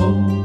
home.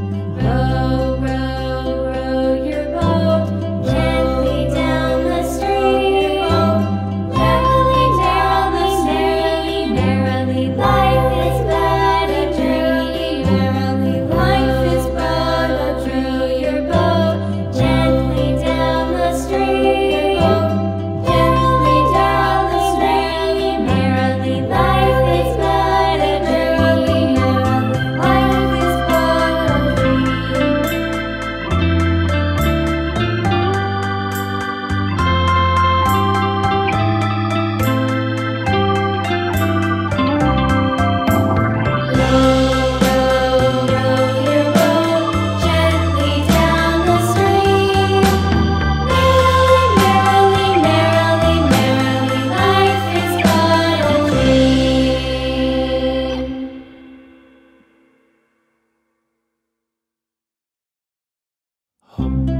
Oh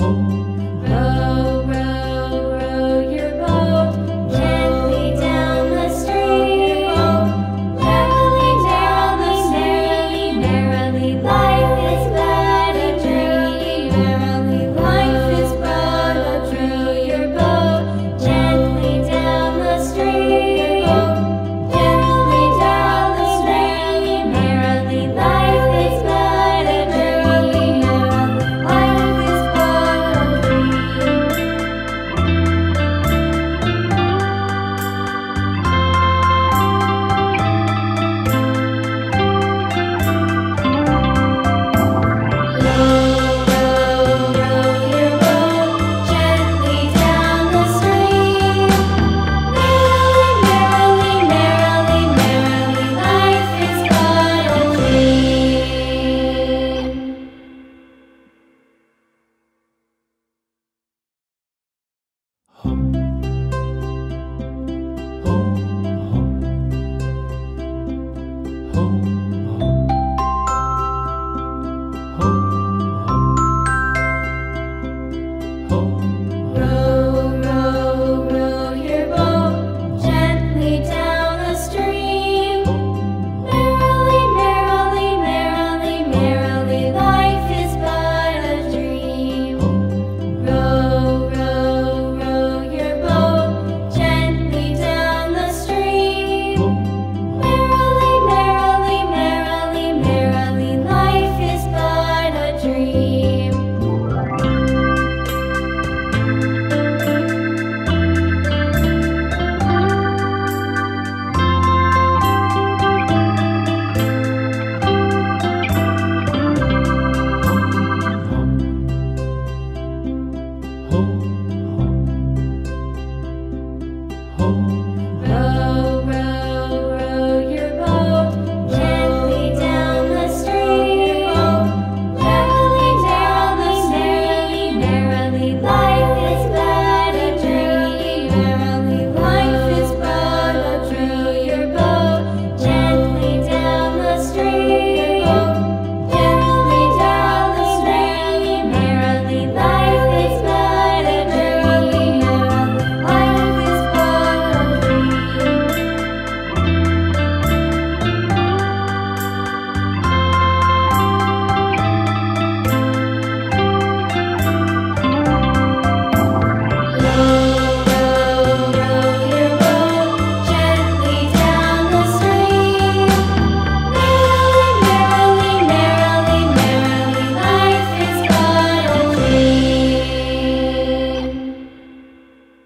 Row, Oh